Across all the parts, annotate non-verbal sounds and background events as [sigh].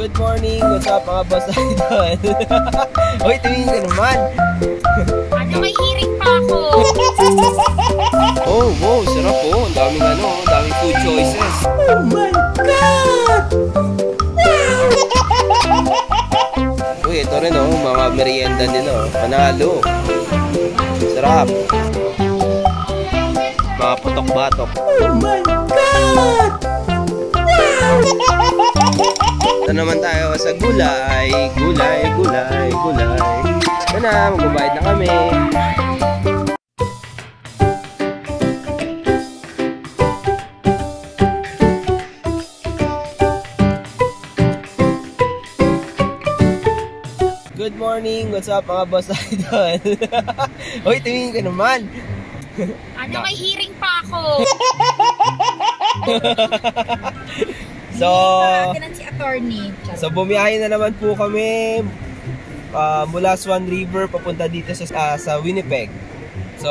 Good morning! What's up mga boss [laughs] idol? [laughs] Uy, tingin ka naman! Ano, may hearing pa ako. [laughs] Oh, wow, sarap po. Ang daming ano, ang daming food choices. Oh my God! Uy, ito rin oh, mga merienda nila oh. Panalo. Sarap. Mga putok-batok. Oh my God! Ito naman tayo sa gulay. Gulay, gulay, gulay. Ito na, magbabayad na kami. Good morning! What's up mga boss [laughs] idol? Uy, tingin ka naman! Ano, may hearing pa ako. [laughs] So, si attorney. so bumiyahe na naman po kami ah, mula Swan River papunta dito sa, ah, sa Winnipeg. So,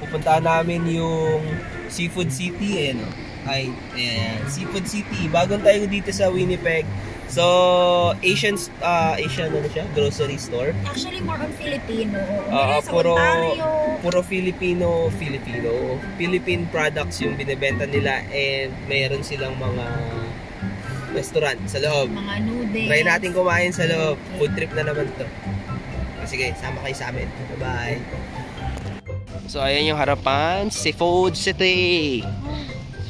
pupuntahan namin yung Seafood City, eh, no? Ay, ayan, Seafood City. Bagong tayo dito sa Winnipeg. So, Asian, ah, Asian ano siya? Grocery store. Actually, more on Filipino. Meron sa puro Ontario. puro Filipino, Filipino. Philippine products yung binebenta nila and mayroon silang mga restaurant sa loob. Mga noodles. Try natin kumain sa loob. Food trip na naman to. Sige, sama kayo sa amin. Bye-bye. So, ayan yung harapan. Seafood City.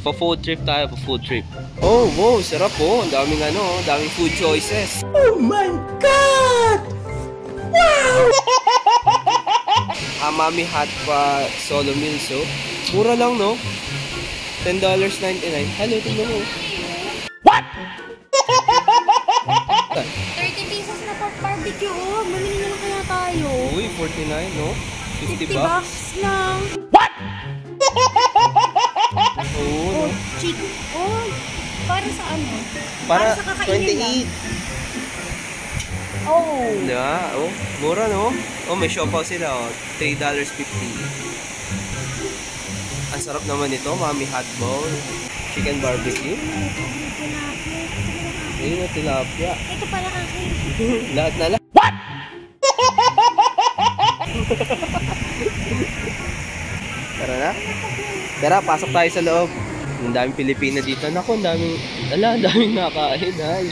For food trip tayo, for food trip. Oh, wow, sarap po. Ang daming ano, ang daming food choices. Oh my God! Wow! Amami Hot pa solo meals, oh. Mura lang, no? $10.99. Hello, tingnan mo. 30 pesos na pork barbecue. Oh, mamili na lang kaya tayo. Uy, 49, no? 50 50 bucks. bucks lang. Oo, no? Oh, chicken. Oh, para sa ano? Para sa kakainin lang. 28. Oh. Diba? Oh, mura, no? Oh, may siopaw sila, oh. $3.50. Ang sarap naman nito, mami hot bowl. Chicken barbecue. Ayun na, tilapia. Ito pala akin. [laughs] Lahat na lang. What? Tara na. Tara, pasok tayo sa loob. Ang daming Pilipina dito. Naku, ang daming, ala, ang daming nakain. Ay.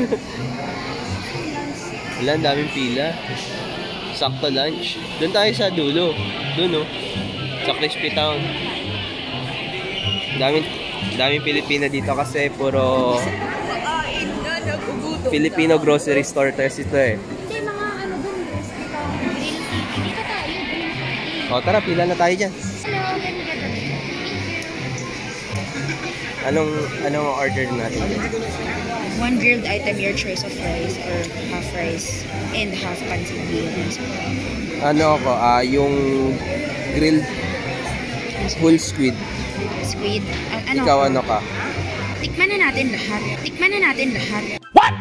[laughs] Wala, ang daming pila. Sakto lunch. Doon tayo sa dulo. Doon, oh. Sa Crispy Town. Daming, daming Pilipina dito kasi puro Filipino grocery store test ito eh. Ano. O tara, pila na tayo dyan. Anong, anong order natin? One grilled item, your choice of rice or half rice and half pancit beans. Ano ako, ah, yung grilled whole squid. Squid. Ah, ano? Ikaw ano ka? Tikman na natin lahat. Tikman na natin lahat. What?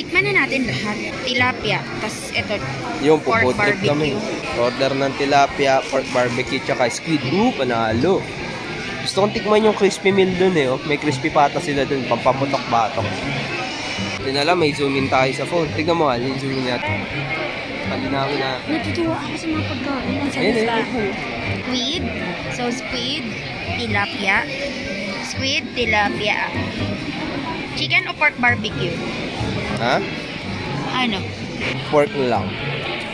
Tikman na natin lahat. Tilapia. Tapos ito, Yung Pork pupo trip kami. Order ng tilapia, pork barbecue, tsaka squid. Oo, panalo. Gusto kong tikman yung crispy meal dun eh. Oh. May crispy pata sila dun, pampaputok-batok. Hindi na lang, may zoom in tayo sa phone. Tignan mo, alin zoom in natin. Palinawin na. natutuwa ako sa mga pagkain. Ayun, ayun. Squid. So, squid, tilapia. Squid, tilapia. Chicken o pork barbecue? Ha? Ano? Pork lang.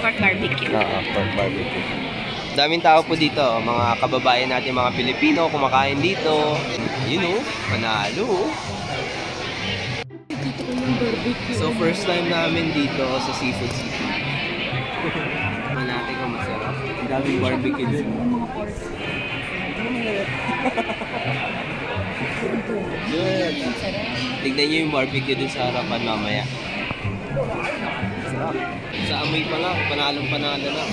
Pork barbecue. Oo, pork barbecue. Daming tao po dito, mga kababayan natin, mga Pilipino, kumakain dito. Ko yung barbecue. So first time namin dito sa Seafood City. Natin kung masarap. Ang daming barbecue dun. Good. Tignan nyo yung barbecue dun sa harapan mamaya. Sarap. Sa amoy pa lang, panalong panalo na.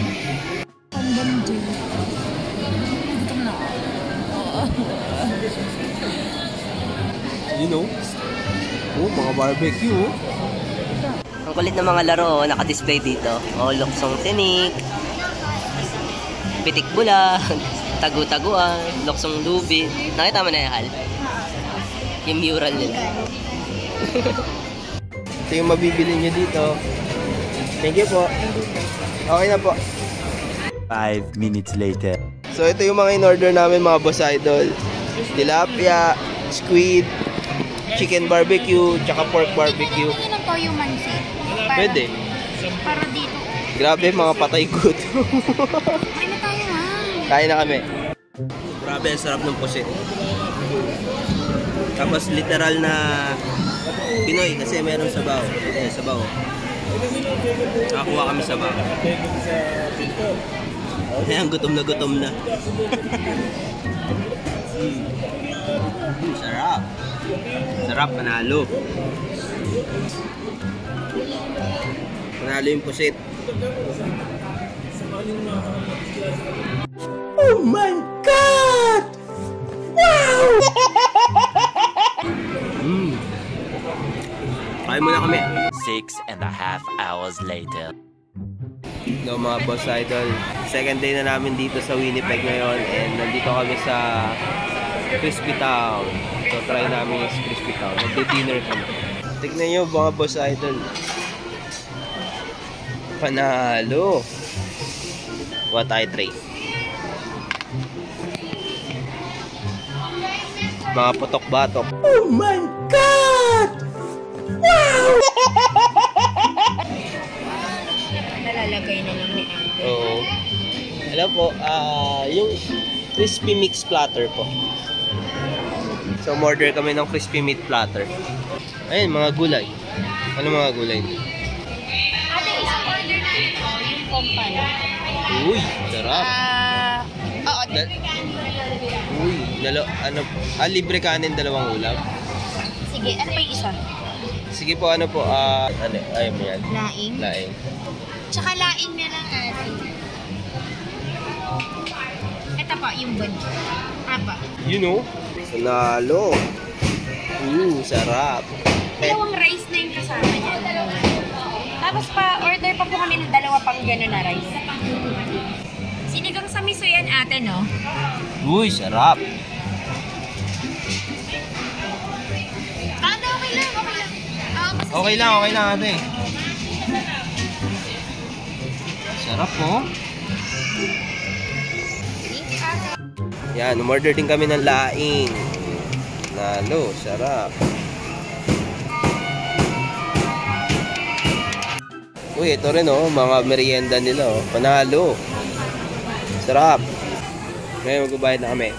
You know? Oh, mga barbecue oh. Kulit ng mga laro, oh, naka-display dito. Oh, luksong tinik, pitik bulag, [laughs] tagu-taguan, luksong lubi. Nakita mo na yan, Hal? Yung mural nila. [laughs] Ito yung mabibili nyo dito. Thank you po. Okay na po. Five minutes later. So ito yung mga in-order namin mga boss idol. Tilapia, squid, chicken barbecue, tsaka pork barbecue. Ito ng toyo mansi. Para, Pwede. Para dito. Grabe mga patay good. Kain na tayo ha. Kain na kami. Grabe, sarap ng pusit. Tapos literal na Pinoy kasi meron sabaw. Eh, sabaw. Nakakuha kami sabaw. Ayan, gutom na gutom na. [laughs] mm. Mm, sarap. Sarap, panalo. Panalo yung pusit. Oh my God! Mm. Kain muna kami. Six and a half hours later. No, mga boss idol. Second day na namin dito sa Winnipeg ngayon and nandito kami sa Crispy Town. So try namin yung Crispy Town. Nagde-dinner kami. Tignan nyo mga boss idol. Panalo. What I try. Mga putok-batok. Oh my God! Nalalagay na lang ni Ate. Oo. Alam po, ah yung crispy mix platter po. So, order kami ng crispy meat platter. Ayun, mga gulay. Ano mga gulay? Ate, isang order natin ko, yung kompano. Uy, sarap. Ah, oo. Da- Uy, dalo, ano, ah, libre kanin, dalawang ulam. Sige, ano pa yung isa? Sige po, ano po, ah, ano, ayun mo yan. Laing. Laing. Tsaka laing na lang ate. Ito pa, yung bun. Apa? You know? Sanalo. Ooh, sarap. Dalawang rice na yung kasama niya. Tapos pa, order pa po kami ng dalawa pang gano'n na rice. Sinigang sa miso yan ate, no? Uy, sarap. Ate, okay lang, okay lang. Ah, Okay lang, okay lang ate. Sarap po. Yan, umorder din kami ng laing. Nalo, sarap. Uy, ito rin oh, mga merienda nila oh. Panalo. Sarap. Ngayon magbabayad na kami.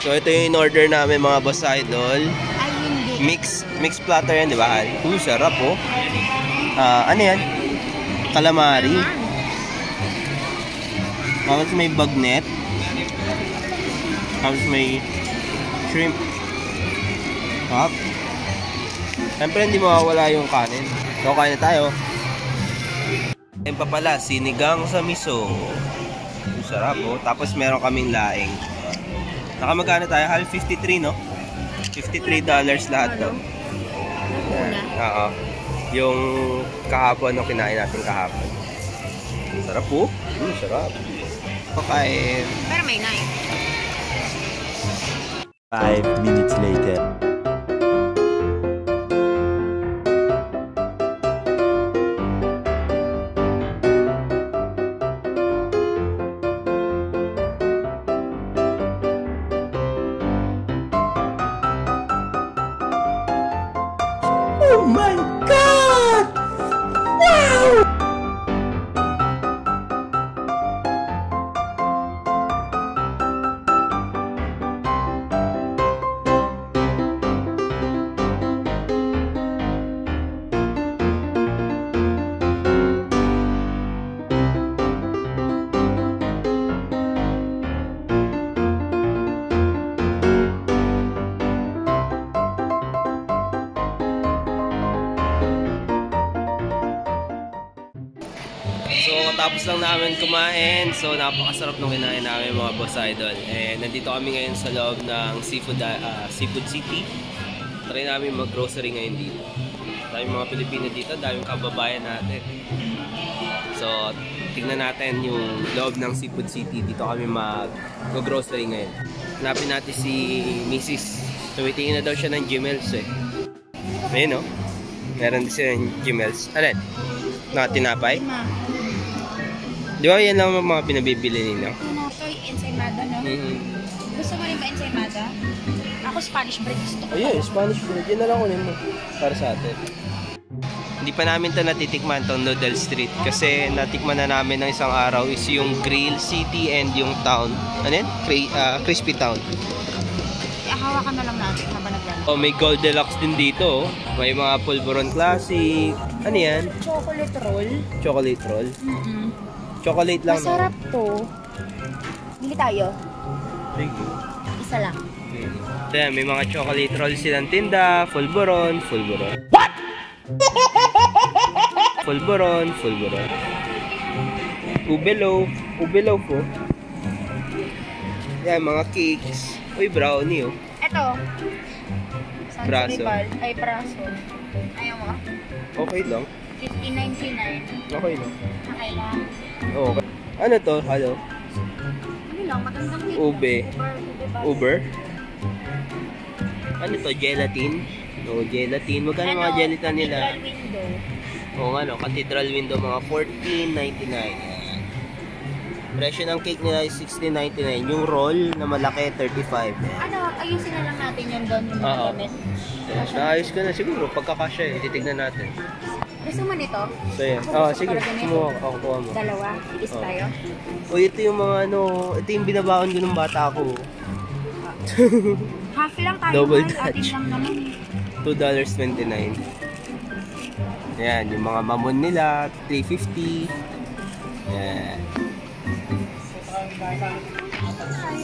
So ito yung in-order namin mga boss idol. Mix mix platter yan, di ba? Uy, sarap oh. Ah, ano yan? Calamari. Tapos may bagnet. Tapos may shrimp. Sarap. Siyempre hindi mawawala yung kanin. So kain na tayo. Ayun pa pala, sinigang sa miso. Ang sarap oh. Tapos meron kaming laing. Nakamagkano tayo? Hal 53 no? 53 dollars lahat to. Yan. Oo. Yung kahapon, no, kinain natin kahapon. Sarap po. Mm, sarap. Okay. Pero may knife. Five minutes later. Namin kumain. So, napakasarap nung kinain namin mga boss idol. And nandito kami ngayon sa loob ng Seafood, ah, Seafood City. Try namin mag-grocery ngayon dito. Daming mga Pilipino dito, daming kababayan natin. So, tignan natin yung loob ng Seafood City. Dito kami mag-grocery ngayon. Hanapin natin si Mrs. Tumitingin na daw siya ng Gmails eh. Ayun no? Meron din siya ng Gmails. Alin? Na tinapay? Ma, Di ba yan lang ang mga pinabibili ninyo? ito yung ensaymada, no? Mm-hmm. Gusto mo rin ba ensaymada? Ako Spanish bread gusto ko. Ayun, Spanish bread. Yan na lang kunin mo. Para sa atin. Hindi pa namin to natitikman tong Noodle Street kasi natikman na namin ng isang araw is yung Grill City and yung town. Ano yan? Cri- ah, Crispy Town. Hawakan na lang natin habang naglalaro. Oh, may Gold Deluxe din dito. oh. May mga Pulveron Classic. Ano yan? Chocolate roll. Chocolate roll. Mm-mm. Chocolate lang. no? Masarap to. Bili tayo. Thank you. Isa lang. Hmm. Ayan, may mga chocolate roll silang tinda. Fulburon, Fulburon. What? [laughs] Fulburon, Fulburon. Ube loaf. Ube loaf po. Yan, mga cakes. Uy, brownie oh. Ito. San Braso. Ay, braso. Ayaw mo. Okay lang. 15.99. Okay lang. Okay lang. Okay. Ano to? Hello? Ano lang, magandang cake. Ube. Uber. Ano to? Gelatin? No, gelatin. Magkano mga gelatin nila? Cathedral window. Oo nga no, Cathedral Window mga 14.99. Ayan. Presyo ng cake nila is 16.99. Yung roll na malaki 35. Ayan. Ano, ayusin na lang natin yung doon yung mga gamit. Naayos ko na siguro pagkakasya eh. Titignan natin. Gusto mo nito? So yan. Ako gusto sige. ko nito. Kumuha ka. Kuha mo. Dalawa. Is Oo. tayo. O ito yung mga ano, ito yung binabaon ko ng bata ko. [laughs] Half lang tayo. Double mahal. Atin Dutch. lang naman. $2.29. Ayan, yung mga mamon nila, 350. Ayan.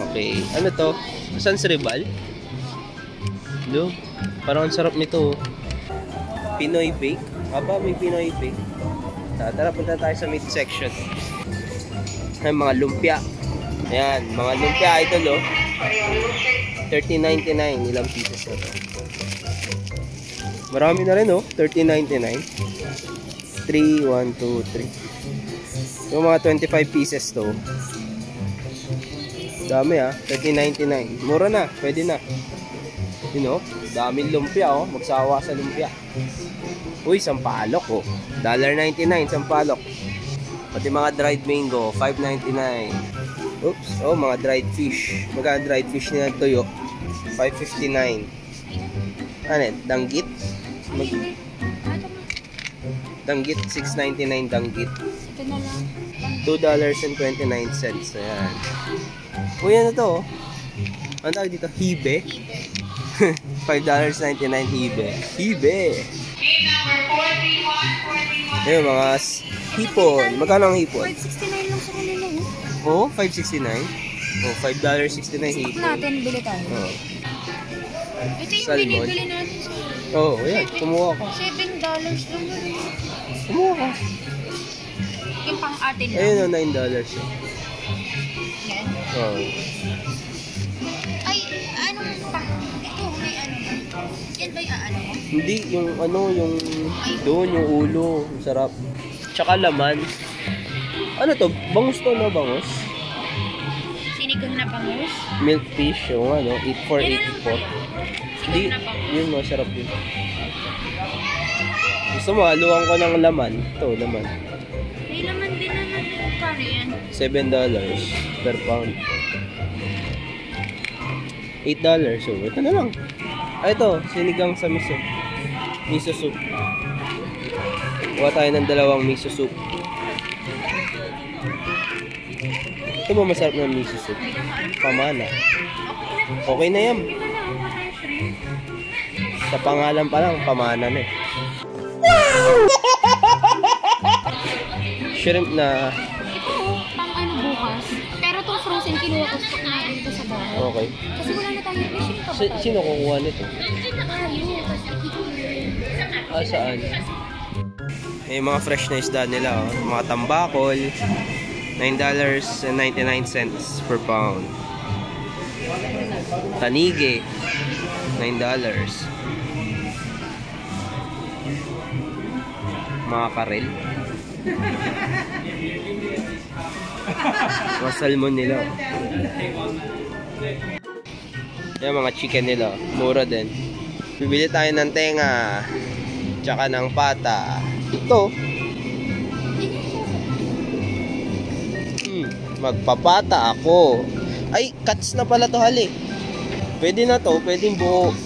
Okay. Ano to? Sans Rebal? Hello? Parang ang sarap nito. oh. Pinoy Bake. Aba, may Pinoy Bake. Tara, tara, punta tayo sa meat section. Ay, mga lumpia. Ayan, mga lumpia idol, oh. 13.99 ilang pieces na to. Marami na rin, oh. 13.99. 3, 1, 2, 3. Yung mga 25 pieces to. Dami ah, 13.99. Mura na, pwede na. You know, daming lumpia oh, magsawa sa lumpia. Uy, sampalok oh. $1.99 sampalok. Pati mga dried mango, 5.99. Oops, oh mga dried fish. Magkano dried fish nila tuyo? 5.59. Ano, yan? danggit? Mag danggit 6.99 danggit. Ito na lang. $2.29. Ayan. Uy, ano to? oh? Ano tawag dito? Hibe? [laughs] $5.99 hibe. Hibe! Ayun, mga hipon. Magkano ang hipon? 569 lang sa kanila. oh. Oh, 5.69. Oh, $5.69 Stock hipon. natin, bili tayo. Oh. Ito yung Salmon. binibili natin sa Oh, ayan. Kumuha ka. 7 dollars lang na rin. Kumuha ka. Yung pang atin lang. Ayun, oh, $9. Oh. Yan. Oh. Ay, anong pang... Yan ba yung ano? Hindi, yung ano, yung doon, yung ulo. Ang sarap. Tsaka laman. Ano to? Bangus to, no? Bangus? Sinigang na bangus? Milk fish, yung ano, 8484. Yan na lang tayo. Hindi, yun masarap yun. Gusto mo, haluan ko ng laman. Ito, laman. May laman din naman. Kano yan? $7 per pound. $8. So, ito na lang. Ah, ito, sinigang sa miso. Miso soup. Kuha tayo ng dalawang miso soup. Ito ba masarap na miso soup? Pamana. Okay na yan. Sa pangalan pa lang, pamana na eh. [laughs] Shrimp na pang ano bukas. Pero itong frozen, kinuha ko okay. Kasi wala na tayo. May ship pa ba Si- tayo? sino kukuha nito? Ah, saan? May mga fresh na isda nila, oh. mga tambakol. $9.99 per pound. Tanige, $9. Mga karel. [laughs] mga salmon nila. Yung mga chicken nila, mura din. Bibili tayo ng tenga, tsaka ng pata. Ito. Hmm, magpapata ako. Ay, cuts na pala to hali. Pwede na to, pwedeng buo.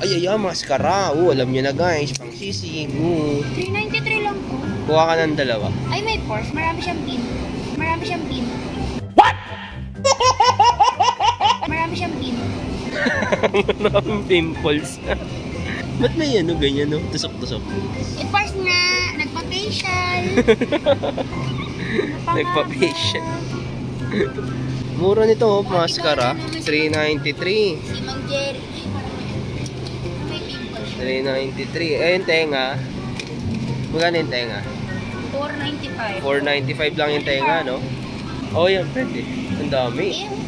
Ay, ay, ay, maskara. Oo, alam nyo na guys, pang sisig. Oo. 393 lang po. Kuha ka ng dalawa. Ay, may pores. Marami siyang pin. Marami siyang pin. Marami [laughs] Maraming pimples. Ba't may ano, ganyan, no? Tusok-tusok. Eh, pores nga. Nagpa-facial. [laughs] Nagpa-facial. Mura nito, oh, mascara. 393. Si Mang Jerry. Ay, parang may pimples. 393. Eh, yung tenga. Magkano yung tenga? 495. 495 lang yung tenga, no? Oh, yan, pwede. Ang dami. Eh, 191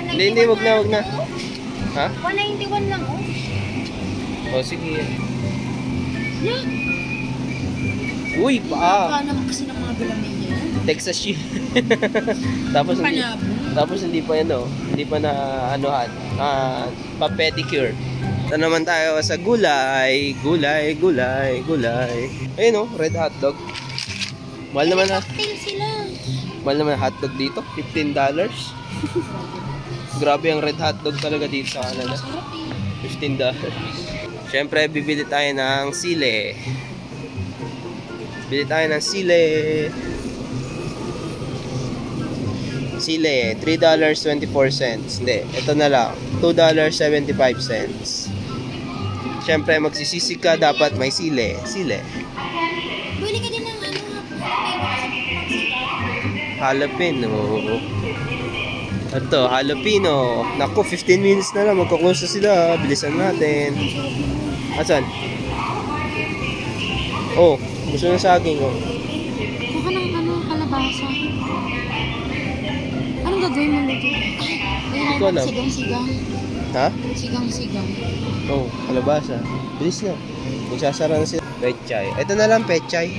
Hindi, hindi, wag na, wag na. oh. Ha? 191 lang, oh. Oh, sige. Yeah. Uy, paa. Naman kasi ng mga bilamin niya. Texas Shield. [laughs] tapos hindi, Panabo. tapos hindi pa yan, no? Hindi pa na, anuhan, ah, pa-pedicure. Ito naman tayo sa gulay, gulay, gulay, gulay. Ayun, no? Red hot dog. Mahal naman na. Cocktail sila. Mahal naman hotdog dito. $15. [laughs] Grabe ang red hotdog talaga dito sa Canada. Sarap eh. $15. Siyempre, bibili tayo ng sile. Bili tayo ng sile. Sile, $3.24. Hindi, ito na lang. $2.75. Siyempre, magsisisig ka, dapat may sile. Sile. Bili ka din ng ano, Jalapeno. Ito, jalapeno. Naku, 15 minutes na lang. Magkaklose sila. Bilisan natin. Asan? Oh, gusto ng saging. Oh. Kuha ng ano, kalabasa. Anong gagawin mo dito? Ay, ko alam. Sigang-sigang. Ha? Sigang-sigang. Oh, kalabasa. Bilis na. Magsasara na sila. Pechay. Ito na lang, pechay.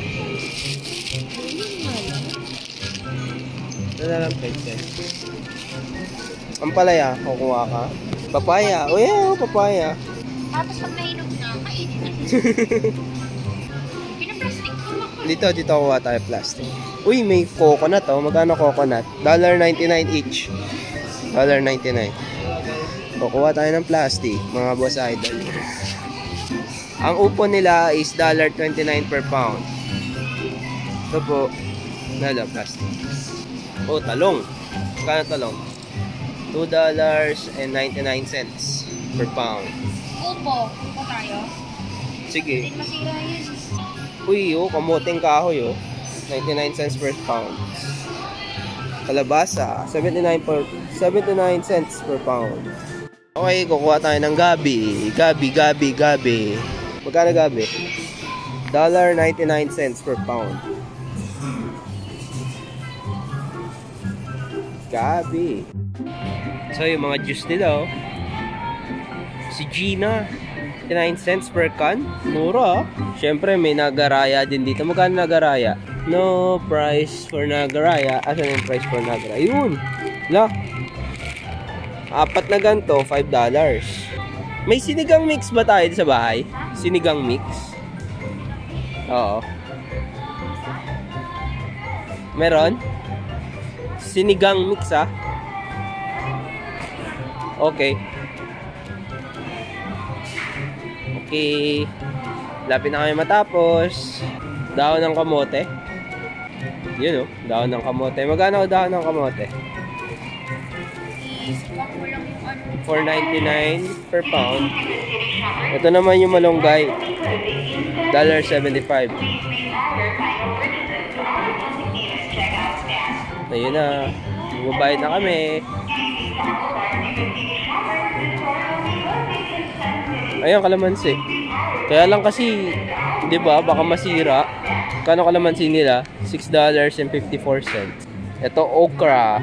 Ito na lang, pechay. Ang palaya, kukuha ka. Papaya. Oh, yeah, papaya. Tapos pag nahinog na, kainin. Pinaplastic ko lang. Dito, dito kuha tayo plastic. Uy, may coconut oh. Magkano coconut? $1.99 each. $1.99. Kukuha tayo ng plastic, mga boss idol. Ang upo nila is $1.29 per pound. Ito po, nala plastic. Oh, talong. Magkano talong? $2.99 per pound. Upo. Upo tayo. Sige. Hindi masira yun. Uy, oh, kamuting kahoy, oh. 99 cents per pound. Kalabasa, 79 per 79 cents per pound. Okay, kukuha tayo ng gabi. Gabi, gabi, gabi. Magkano gabi? $1.99 cents per pound. Gabi. So, yung mga juice nila, oh. Si Gina, 99 cents per can. Mura, ah. Siyempre, may nagaraya din dito. Magkano nagaraya? No price for nagaraya. Asan yung price for nagaraya? Yun. La. Apat na ganto, $5. May sinigang mix ba tayo sa bahay? Sinigang mix? Oo. Meron? Sinigang mix ah. Okay. Okay. Lapit na kami matapos. Dahon ng kamote. Yun oh, dahon ng kamote. Magkano dahon ng kamote? Isipang ko lang yung ano. 4.99 per pound. Ito naman yung malunggay. $1.75. Ayun na. Magbabayad na kami. Ayun, kalamansi. Kaya lang kasi, di ba, baka masira. Kano kalamansi nila? $6.54. Ito, okra.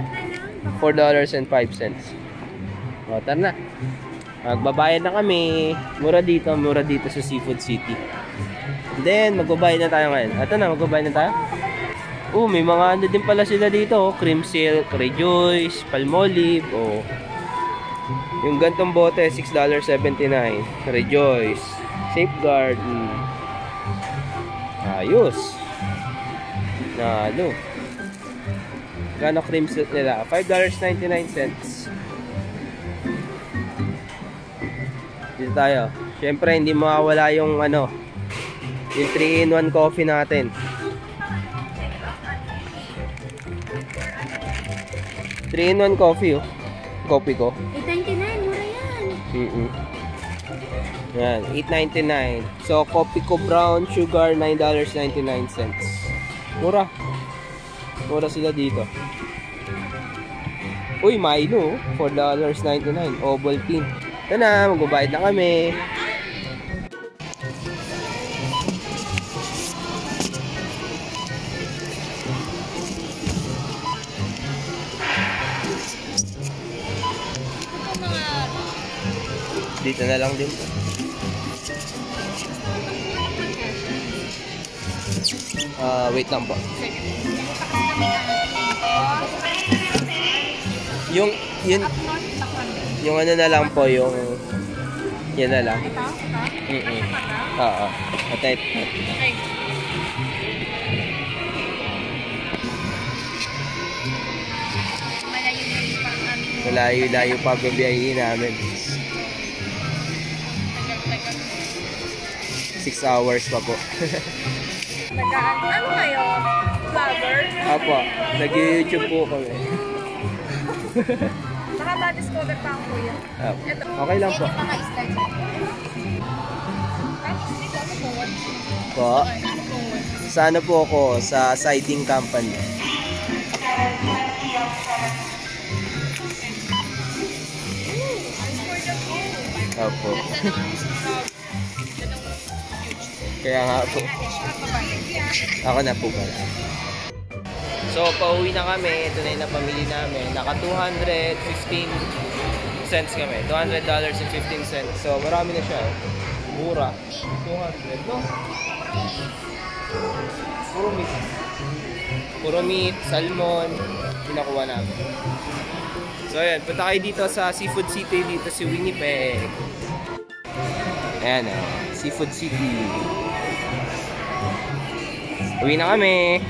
$4.05. O, tara na. Magbabayad na kami. Mura dito, mura dito sa Seafood City. And then, magbabayad na tayo ngayon. Ito na, magbabayad na tayo. Oh, may mga ano din pala sila dito. oh. Cream Silk, Rejoice, Palmolive. Oh. Yung gantong bote, $6.79. Rejoice. Safeguard. Mm. Ayos. Nalo. Gano cream silk nila? $5.99. Dito tayo. Siyempre, hindi mawawala yung ano, yung 3-in-1 coffee natin. 3-in-1 coffee, oh. Coffee ko. 8.99, mura yan. Mm-mm. Yan, 8.99. So, coffee ko brown sugar, $9.99. Mura. Mura sila dito. Uy, Milo, $4.99. Ovaltine. Ito na, magbabayad na kami. Dito na lang din. Ah, wait lang po. Yung, yun, yung ano na lang po, yung, yan na lang. Ito? Ito? Mm-mm. Oo. Atay. Okay. Malayo na yung pang aming Malayo-layo pa babiyahin namin. 6 hours pa po. Ano kayo? Vlogger? Apo, nag-YouTube po kami. Baka ma-discover pa ang kuya. Apo. Okay lang po. Yan yung mga isla dyan. Tapos dito ano po? Po. Ano po? Ako? Sa siding company. Opo. Kaya nga po. Ako na po pala. So, pauwi na kami. Ito na yung napamili namin. Naka 215 cents kami. $200.15. So, marami na siya. Mura. 200. No? Puro meat. Puro meat, salmon. Pinakuha namin. So, ayan. Punta kayo dito sa Seafood City. Dito si Winnipeg. Ayan o. Seafood City. Uwi na kami.